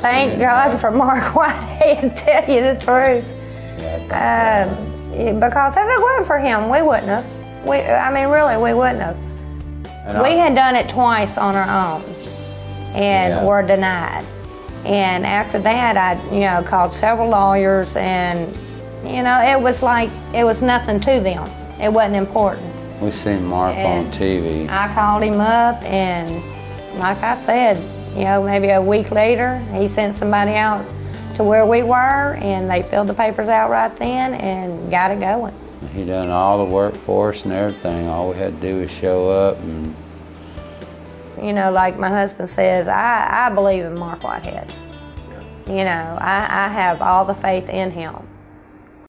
Thank God for Mark Whitehead, tell you the truth. Um, because if it wasn't for him, we wouldn't have. We, I mean, really, we wouldn't have. and We I- had done it twice on our own and Yeah. were denied. And after that, I, you know, called several lawyers and, you know, it was like, it was nothing to them. It wasn't important. we seen Mark on TV. I called him up and, like I said, you know, maybe a week later, he sent somebody out to where we were and they filled the papers out right then and got it going. He done all the work for us and everything. All we had to do was show up and You know, like my husband says, I, I believe in Mark Whitehead. You know, I, I have all the faith in him.